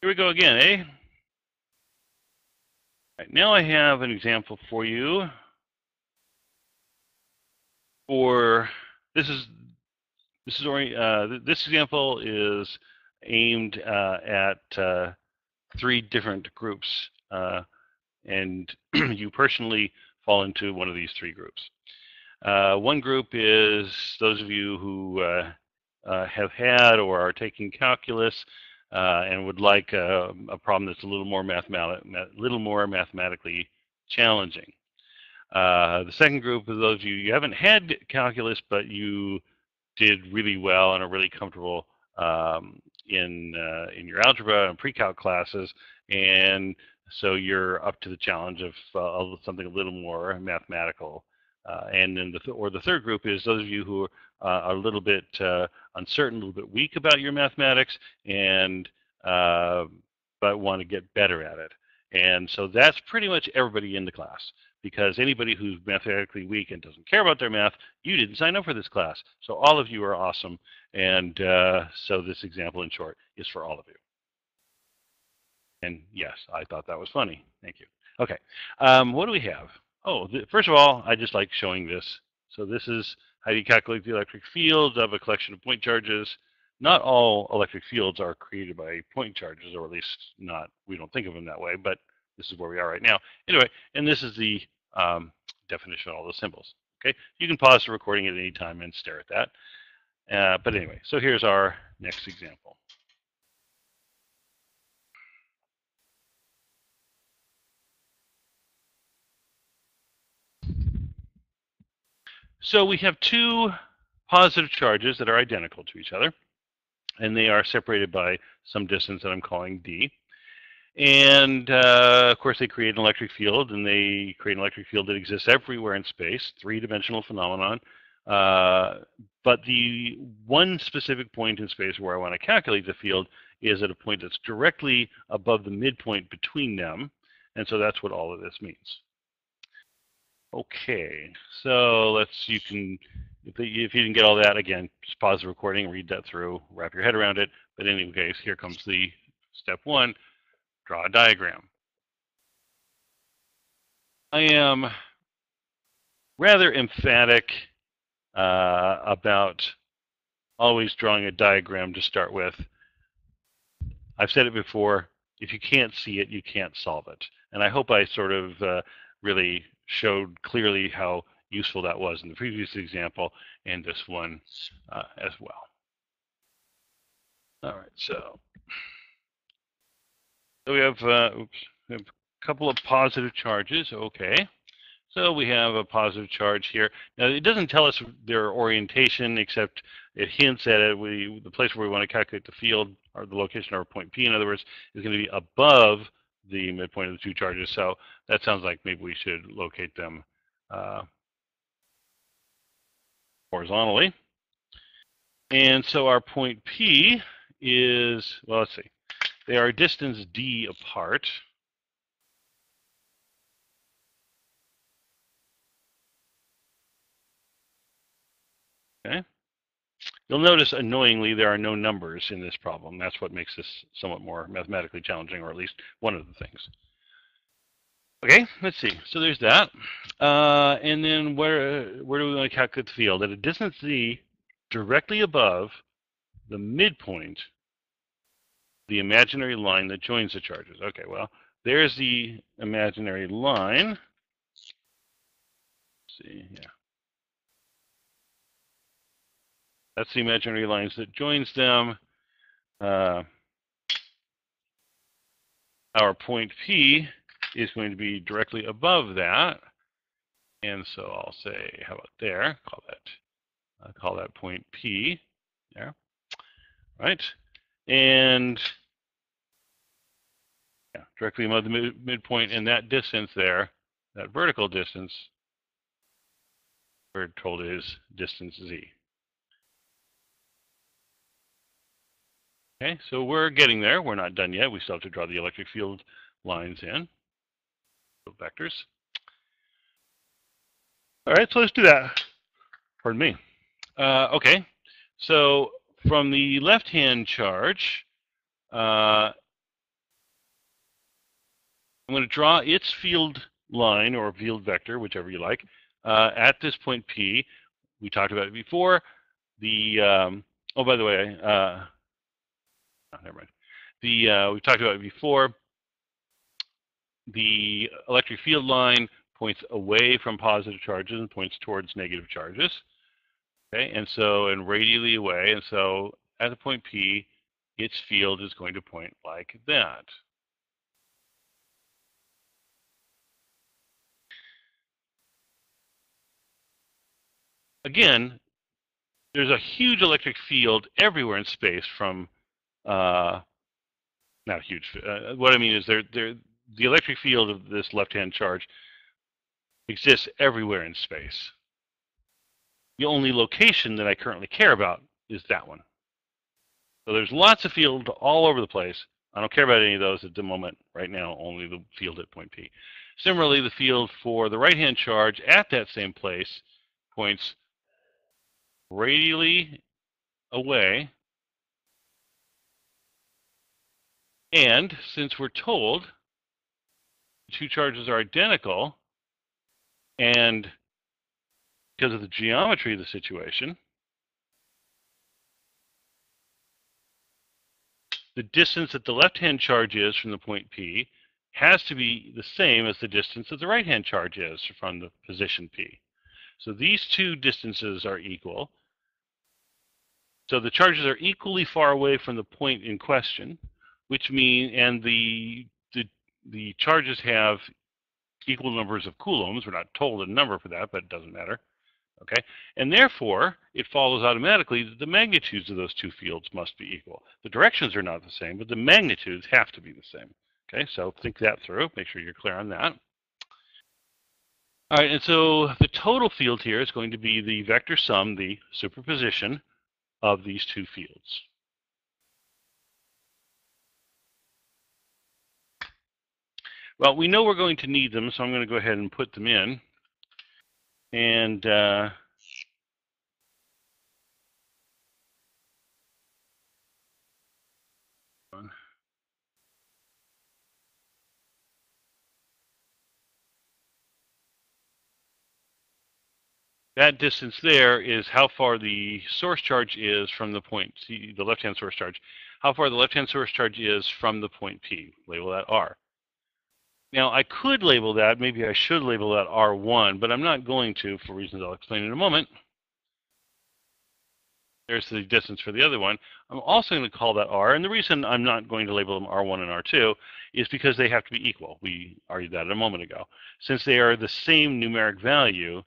Here we go again, eh? Right, now I have an example for you. For this is this is uh, this example is aimed uh, at uh, three different groups, uh, and you personally fall into one of these three groups. Uh, one group is those of you who uh, have had or are taking calculus uh, and would like a, a, problem that's a little more mathematic, little more mathematically challenging. Uh, the second group is those of you you haven't had calculus, but you did really well and are really comfortable um, in uh, in your algebra and pre-calc classes, and so you're up to the challenge of uh, something a little more mathematical. Uh, and then the th or the third group is those of you who uh, are a little bit uh, uncertain, a little bit weak about your mathematics, and uh, but want to get better at it. And so that's pretty much everybody in the class because anybody who's mathematically weak and doesn't care about their math, you didn't sign up for this class. So all of you are awesome. And uh, so this example in short is for all of you. And yes, I thought that was funny. Thank you. Okay, um, what do we have? Oh, first of all, I just like showing this. So this is how you calculate the electric field of a collection of point charges? Not all electric fields are created by point charges, or at least not, we don't think of them that way, but this is where we are right now. Anyway, and this is the um, definition of all the symbols. Okay, you can pause the recording at any time and stare at that. Uh, but anyway, so here's our next example. So we have two positive charges that are identical to each other, and they are separated by some distance that I'm calling d. And uh, of course, they create an electric field, and they create an electric field that exists everywhere in space, three-dimensional phenomenon. Uh, but the one specific point in space where I want to calculate the field is at a point that's directly above the midpoint between them, and so that's what all of this means. Okay, so let's, you can, if, if you didn't get all that, again, just pause the recording, read that through, wrap your head around it. But in any case, here comes the step one, draw a diagram. I am rather emphatic uh, about always drawing a diagram to start with. I've said it before, if you can't see it, you can't solve it. And I hope I sort of uh, really showed clearly how useful that was in the previous example and this one uh, as well. All right, so, so we have, uh, oops, we have a couple of positive charges. Okay, so we have a positive charge here. Now it doesn't tell us their orientation, except it hints at it. We the place where we want to calculate the field or the location of our point P, in other words, is going to be above the midpoint of the two charges. So that sounds like maybe we should locate them uh, horizontally. And so our point P is, well, let's see. They are distance d apart. Okay. You'll notice, annoyingly, there are no numbers in this problem. That's what makes this somewhat more mathematically challenging, or at least one of the things. Okay, let's see. So there's that. Uh, and then where, where do we want to calculate the field? At a distance z directly above the midpoint, the imaginary line that joins the charges. Okay, well, there's the imaginary line. Let's see, yeah. That's the imaginary lines that joins them. Uh, our point P is going to be directly above that. And so I'll say, how about there? Call that, I'll call that point P there, right? And yeah, directly above the mid midpoint and that distance there, that vertical distance, we're told is distance Z. Okay, so we're getting there. We're not done yet. We still have to draw the electric field lines in, vectors. All right, so let's do that. Pardon me. Uh, okay, so from the left-hand charge, uh, I'm going to draw its field line or field vector, whichever you like, uh, at this point P. We talked about it before. The um, oh, by the way, uh, oh, never mind. The uh, we talked about it before. The electric field line points away from positive charges and points towards negative charges. Okay, and so and radially away, and so at the point P, its field is going to point like that. Again, there's a huge electric field everywhere in space from, uh, not huge, uh, what I mean is there, there, the electric field of this left-hand charge exists everywhere in space. The only location that I currently care about is that one. So there's lots of field all over the place. I don't care about any of those at the moment. Right now, only the field at point P. Similarly, the field for the right-hand charge at that same place points radially away. And since we're told the two charges are identical, and because of the geometry of the situation, the distance that the left-hand charge is from the point P has to be the same as the distance that the right-hand charge is from the position P. So these two distances are equal. So the charges are equally far away from the point in question, which mean, and the, the, the charges have equal numbers of coulombs. We're not told a number for that, but it doesn't matter. Okay, and therefore it follows automatically that the magnitudes of those two fields must be equal. The directions are not the same, but the magnitudes have to be the same. Okay, so think that through. Make sure you're clear on that. All right, and so the total field here is going to be the vector sum, the superposition of these two fields. Well, we know we're going to need them, so I'm going to go ahead and put them in. And uh, that distance there is how far the source charge is from the point, the left-hand source charge, how far the left-hand source charge is from the point P. Label that R. Now, I could label that, maybe I should label that R1, but I'm not going to for reasons I'll explain in a moment. There's the distance for the other one. I'm also going to call that R, and the reason I'm not going to label them R1 and R2 is because they have to be equal. We argued that a moment ago. Since they are the same numeric value,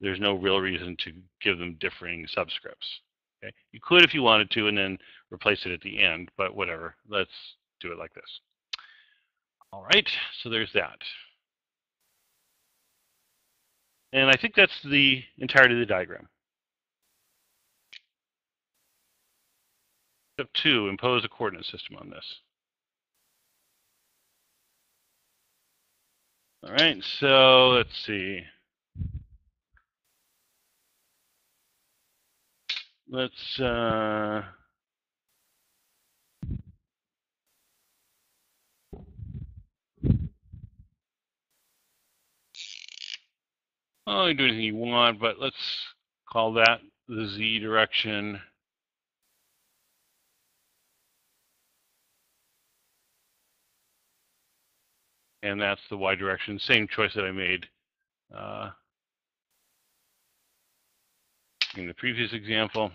there's no real reason to give them differing subscripts. Okay? You could if you wanted to, and then replace it at the end, but whatever. Let's do it like this. All right, so there's that. And I think that's the entirety of the diagram. Step two, impose a coordinate system on this. All right, so let's see. Let's uh, Do anything you want, but let's call that the z direction. And that's the y direction. Same choice that I made uh, in the previous example.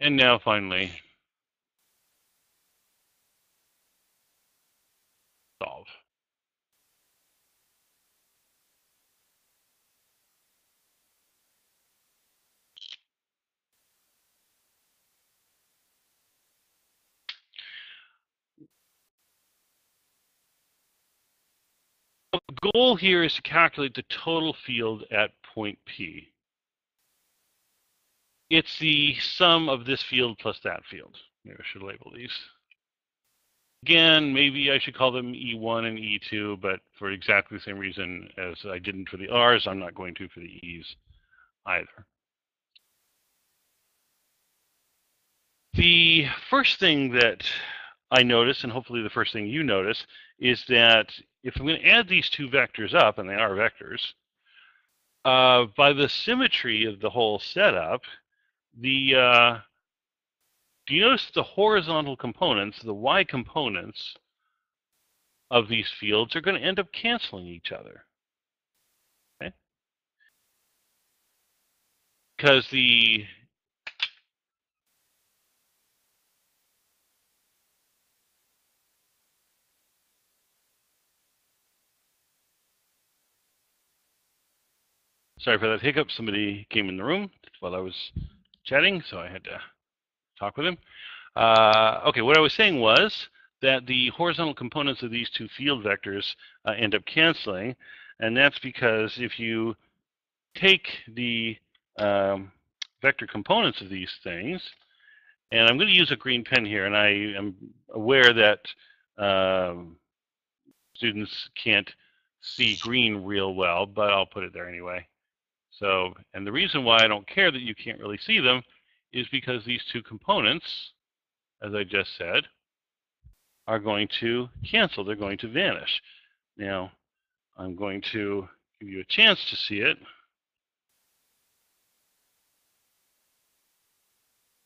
And now finally, solve. The goal here is to calculate the total field at point P. It's the sum of this field plus that field. Maybe I should label these. Again, maybe I should call them E1 and E2, but for exactly the same reason as I didn't for the R's, I'm not going to for the E's either. The first thing that I notice, and hopefully the first thing you notice, is that if I'm going to add these two vectors up, and they are vectors, uh, by the symmetry of the whole setup, the uh, do you notice the horizontal components, the y components of these fields are going to end up canceling each other? Okay, because the Sorry for that hiccup. Somebody came in the room while I was chatting, so I had to talk with him. Uh, okay, what I was saying was that the horizontal components of these two field vectors uh, end up canceling, and that's because if you take the um, vector components of these things, and I'm going to use a green pen here, and I am aware that um, students can't see green real well, but I'll put it there anyway. So, and the reason why I don't care that you can't really see them is because these two components, as I just said, are going to cancel. They're going to vanish. Now, I'm going to give you a chance to see it.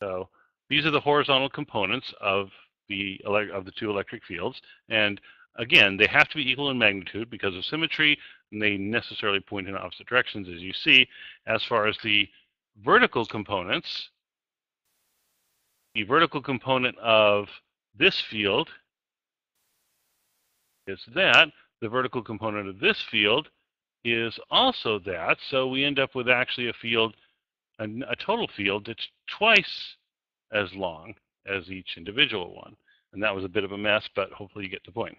So these are the horizontal components of the of the two electric fields, and again, they have to be equal in magnitude because of symmetry and they necessarily point in opposite directions, as you see. As far as the vertical components, the vertical component of this field is that. The vertical component of this field is also that. So we end up with actually a field, a, a total field that's twice as long as each individual one. And that was a bit of a mess, but hopefully you get the point.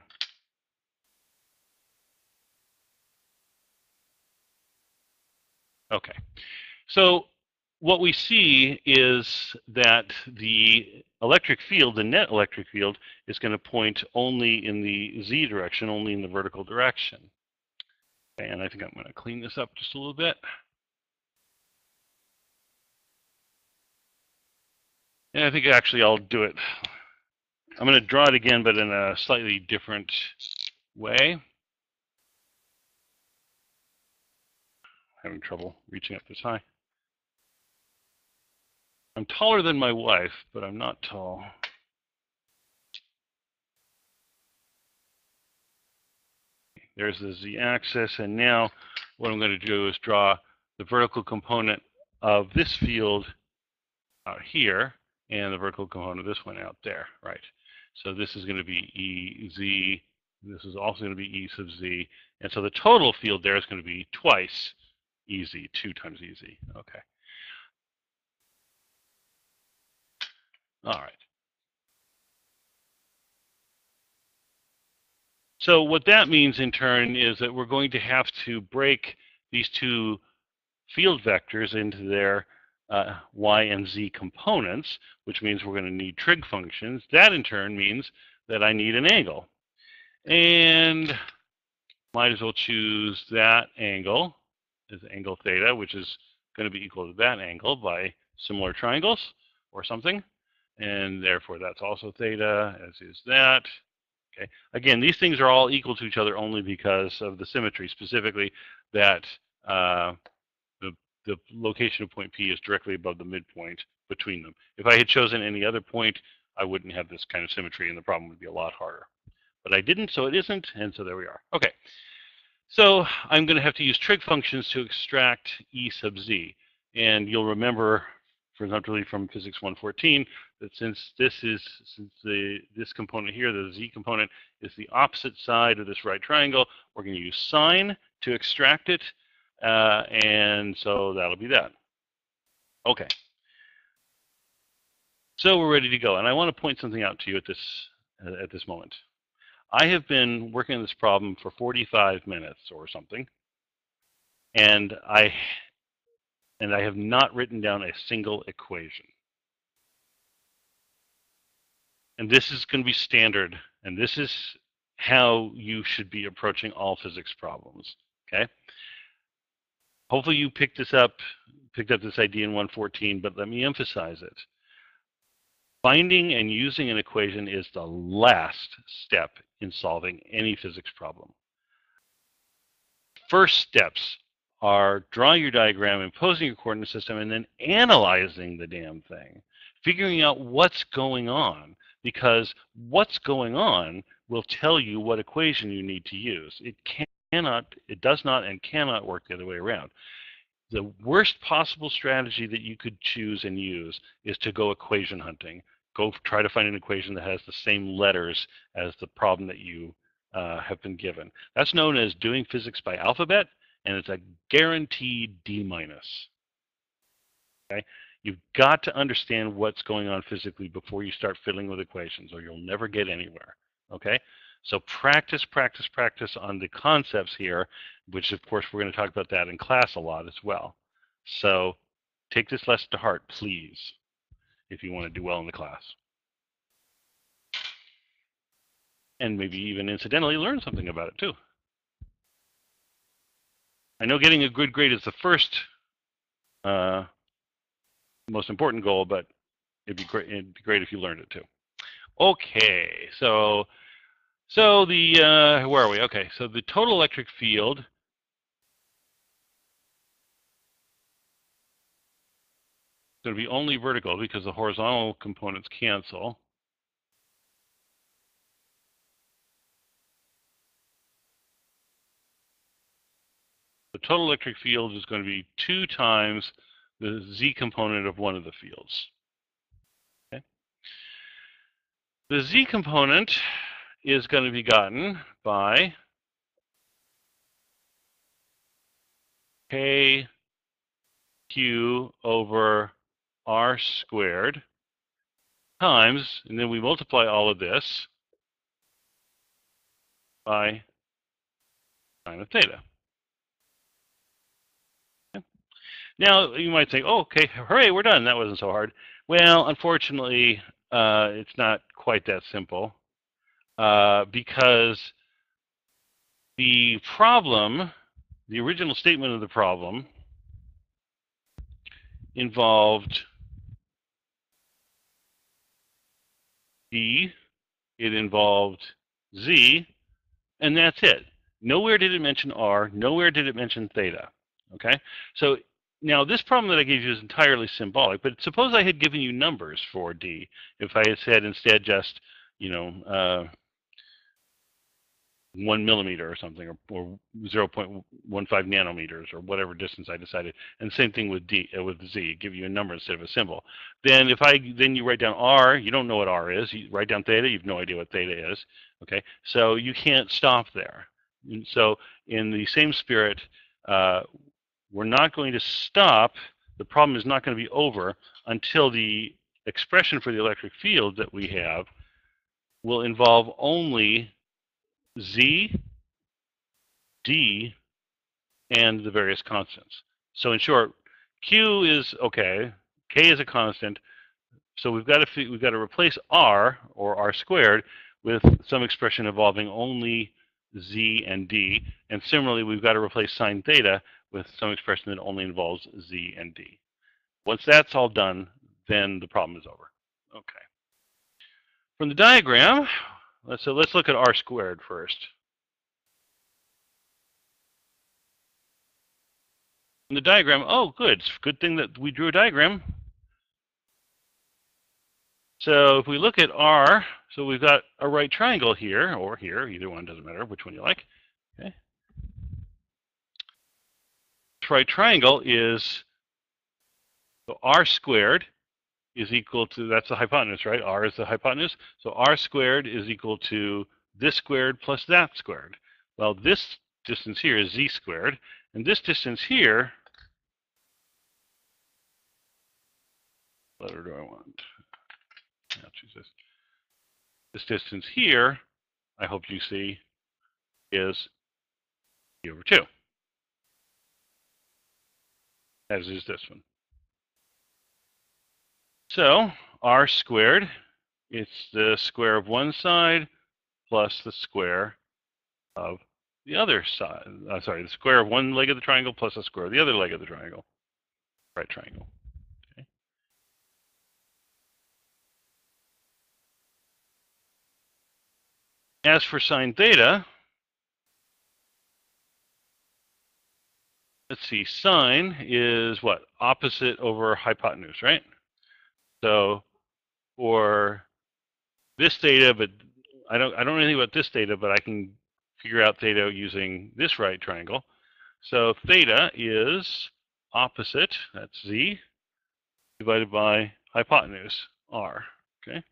Okay. So what we see is that the electric field, the net electric field, is going to point only in the z direction, only in the vertical direction. And I think I'm going to clean this up just a little bit. And I think actually I'll do it. I'm going to draw it again, but in a slightly different way. Having trouble reaching up this high. I'm taller than my wife, but I'm not tall. There's the z-axis, and now what I'm going to do is draw the vertical component of this field out here, and the vertical component of this one out there, right? So this is going to be E, Z, this is also going to be E sub Z, and so the total field there is going to be twice easy, two times easy. Okay. All right. So what that means in turn is that we're going to have to break these two field vectors into their uh, y and z components, which means we're going to need trig functions. That in turn means that I need an angle. And might as well choose that angle is angle theta, which is going to be equal to that angle by similar triangles or something. And therefore, that's also theta, as is that. Okay. Again, these things are all equal to each other only because of the symmetry, specifically that uh, the, the location of point P is directly above the midpoint between them. If I had chosen any other point, I wouldn't have this kind of symmetry, and the problem would be a lot harder. But I didn't, so it isn't, and so there we are. Okay. So I'm going to have to use trig functions to extract E sub z. And you'll remember, presumptively from physics 114, that since this is since the this component here, the z component, is the opposite side of this right triangle, we're going to use sine to extract it. Uh, and so that'll be that. Okay. So we're ready to go. And I want to point something out to you at this uh, at this moment. I have been working on this problem for 45 minutes or something, and I and I have not written down a single equation. And this is going to be standard, and this is how you should be approaching all physics problems. Okay. Hopefully you picked this up, picked up this idea in 114, but let me emphasize it. Finding and using an equation is the last step in solving any physics problem. First steps are drawing your diagram, imposing your coordinate system, and then analyzing the damn thing, figuring out what's going on, because what's going on will tell you what equation you need to use. It cannot, it does not and cannot work the other way around. The worst possible strategy that you could choose and use is to go equation hunting. Go try to find an equation that has the same letters as the problem that you uh, have been given. That's known as doing physics by alphabet, and it's a guaranteed D minus. Okay? You've got to understand what's going on physically before you start fiddling with equations, or you'll never get anywhere. Okay? So practice, practice, practice on the concepts here, which of course we're going to talk about that in class a lot as well. So take this lesson to heart, please, if you want to do well in the class. And maybe even incidentally learn something about it too. I know getting a good grade is the first uh, most important goal, but it'd be great. It'd be great if you learned it too. Okay, so so the uh, where are we? Okay, so the total electric field. Going to be only vertical because the horizontal components cancel. The total electric field is going to be two times the z component of one of the fields. Okay. The z component is going to be gotten by k q over r squared times, and then we multiply all of this by sine of theta. Now, you might think, oh, okay, hooray, we're done. That wasn't so hard. Well, unfortunately, uh, it's not quite that simple uh, because the problem, the original statement of the problem, involved D, it involved Z, and that's it. Nowhere did it mention R, nowhere did it mention theta. Okay, so now, this problem that I gave you is entirely symbolic, but suppose I had given you numbers for D. If I had said instead just, you know, uh, one millimeter or something, or, or 0.15 nanometers, or whatever distance I decided. And same thing with D, uh, with Z, give you a number instead of a symbol. Then if I then you write down R, you don't know what R is. You write down theta, you have no idea what theta is. Okay, so you can't stop there. So in the same spirit, uh, we're not going to stop. The problem is not going to be over until the expression for the electric field that we have will involve only Z, D, and the various constants. So in short, Q is okay, K is a constant, so we've got to we've got to replace R or R squared with some expression involving only Z and D, and similarly we've got to replace sine theta with some expression that only involves z and d. Once that's all done, then the problem is over. Okay. From the diagram, so let's look at r squared first. In the diagram, oh, good. Good thing that we drew a diagram. So if we look at R, so we've got a right triangle here, or here, either one doesn't matter, which one you like. Okay right triangle is so r squared is equal to, that's the hypotenuse, right? r is the hypotenuse. So r squared is equal to this squared plus that squared. Well, this distance here is z squared, and this distance here, what letter do I want? I'll choose this. This distance here, I hope you see, is e over 2 as is this one. So r squared, it's the square of one side plus the square of the other side. Uh, sorry, the square of one leg of the triangle plus the square of the other leg of the triangle. Right triangle. As for sine theta, let's see, sine is what? Opposite over hypotenuse, right? So for this theta, but I don't I don't know anything about this theta, but I can figure out theta using this right triangle. So theta is opposite, that's z, divided by hypotenuse, r, okay?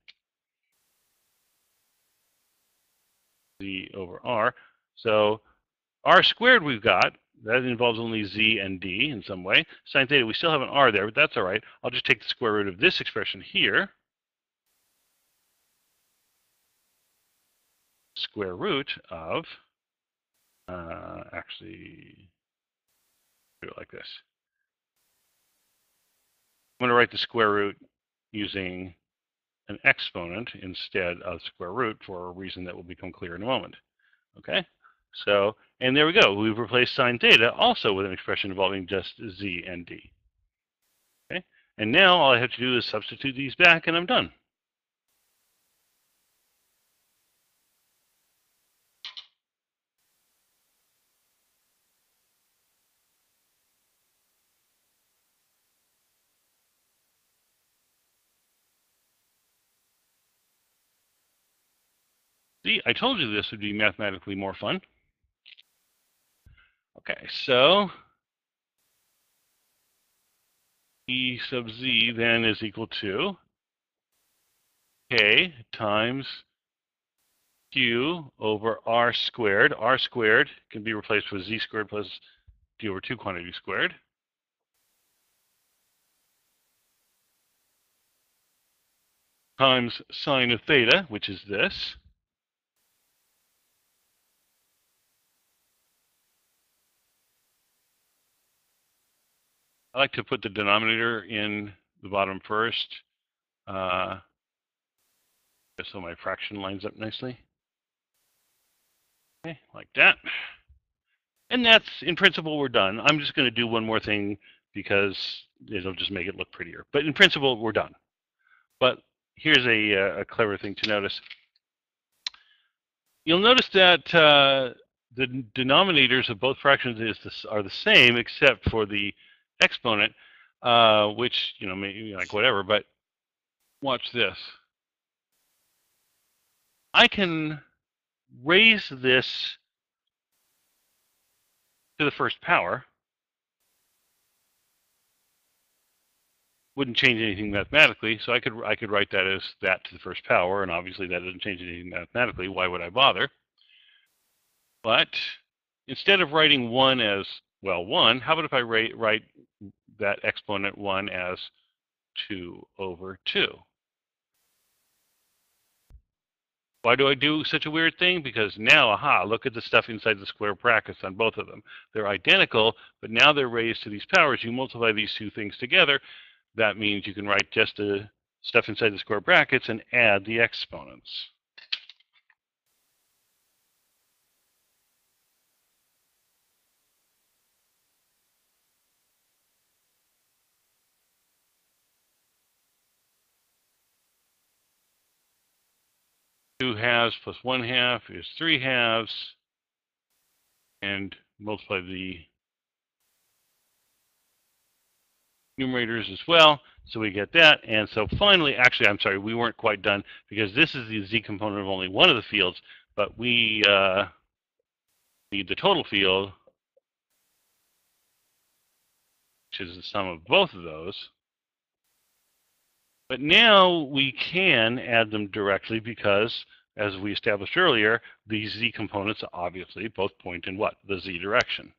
z over r. So r squared we've got, that involves only z and d in some way. Sine theta, we still have an r there, but that's all right. I'll just take the square root of this expression here. Square root of, uh, actually, do it like this. I'm going to write the square root using an exponent instead of square root for a reason that will become clear in a moment. Okay, so, and there we go. We've replaced sine theta also with an expression involving just z and d. Okay, and now all I have to do is substitute these back and I'm done. See, I told you this would be mathematically more fun. Okay, so E sub z then is equal to k times q over r squared. r squared can be replaced with z squared plus d over 2 quantity squared. times sine of theta, which is this. I like to put the denominator in the bottom first, uh, so my fraction lines up nicely. Okay, like that. And that's, in principle, we're done. I'm just going to do one more thing because it'll just make it look prettier. But in principle, we're done. But here's a, uh, a clever thing to notice. You'll notice that uh, the denominators of both fractions is this, are the same except for the exponent, uh, which, you know, maybe like whatever, but watch this. I can raise this to the first power. Wouldn't change anything mathematically, so I could I could write that as that to the first power, and obviously that doesn't change anything mathematically. Why would I bother? But instead of writing 1 as well, 1, how about if I write, write that exponent 1 as 2 over 2? Why do I do such a weird thing? Because now, aha, look at the stuff inside the square brackets on both of them. They're identical, but now they're raised to these powers. You multiply these two things together. That means you can write just the stuff inside the square brackets and add the exponents. Two halves plus one half is three halves, and multiply the numerators as well. So we get that. And so finally, actually, I'm sorry, we weren't quite done because this is the z component of only one of the fields, but we uh, need the total field, which is the sum of both of those. But now we can add them directly because, as we established earlier, these z components obviously both point in what? The z direction.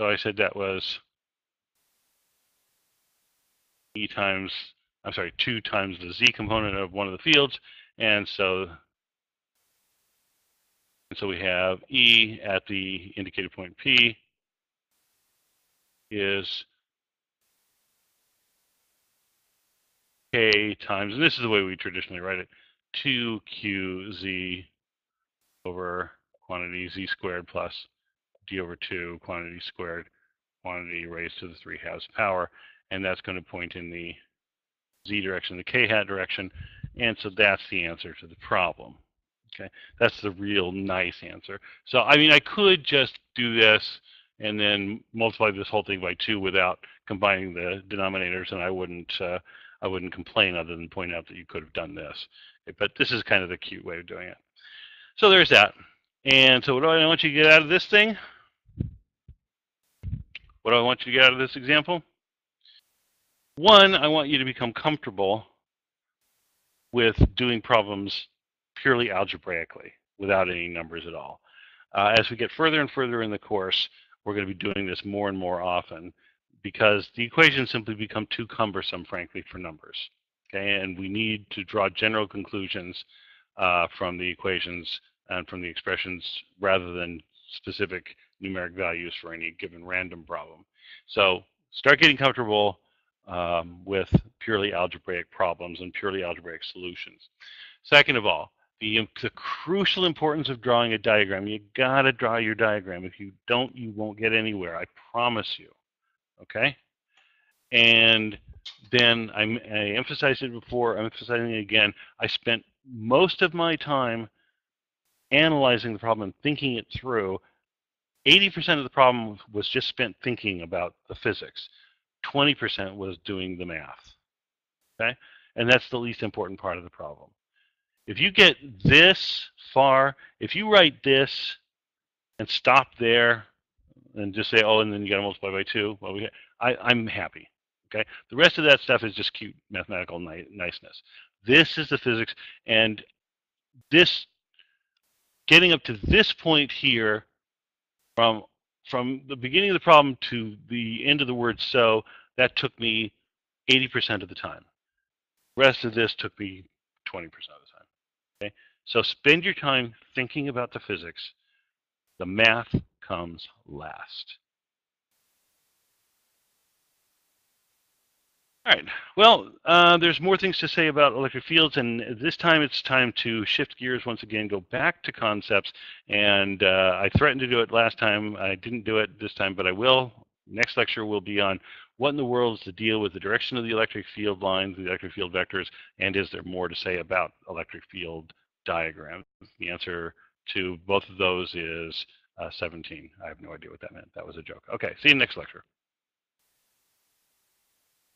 So I said that was e times, I'm sorry, 2 times the z component of one of the fields. And so, and so we have e at the indicated point P is k times, and this is the way we traditionally write it, 2qz over quantity z squared plus d over 2 quantity squared quantity raised to the 3 halves power, and that's going to point in the z direction, the k hat direction, and so that's the answer to the problem. Okay, that's the real nice answer. So I mean, I could just do this and then multiply this whole thing by two without combining the denominators, and I wouldn't uh, I wouldn't complain other than point out that you could have done this. But this is kind of the cute way of doing it. So there's that. And so what do I want you to get out of this thing? What do I want you to get out of this example? One, I want you to become comfortable with doing problems purely algebraically without any numbers at all. Uh, as we get further and further in the course, we're going to be doing this more and more often because the equations simply become too cumbersome, frankly, for numbers. Okay, and we need to draw general conclusions uh, from the equations and from the expressions rather than specific numeric values for any given random problem. So start getting comfortable um, with purely algebraic problems and purely algebraic solutions. Second of all, the, the crucial importance of drawing a diagram. You gotta draw your diagram. If you don't, you won't get anywhere. I promise you. Okay? And then I, I emphasized it before, I'm emphasizing it again. I spent most of my time analyzing the problem and thinking it through. 80% of the problem was just spent thinking about the physics. 20% was doing the math. Okay? And that's the least important part of the problem. If you get this far, if you write this and stop there and just say, oh, and then you got to multiply by two, well, we, I, I'm happy. Okay, the rest of that stuff is just cute mathematical ni niceness. This is the physics, and this getting up to this point here, from from the beginning of the problem to the end of the word so, that took me 80% of the time. The rest of this took me 20% of the time. So spend your time thinking about the physics. The math comes last. All right. Well, uh, there's more things to say about electric fields, and this time it's time to shift gears once again, go back to concepts. And uh, I threatened to do it last time. I didn't do it this time, but I will. Next lecture will be on what in the world is the deal with the direction of the electric field lines, the electric field vectors, and is there more to say about electric field diagrams? The answer to both of those is uh, 17. I have no idea what that meant. That was a joke. Okay, see you next lecture.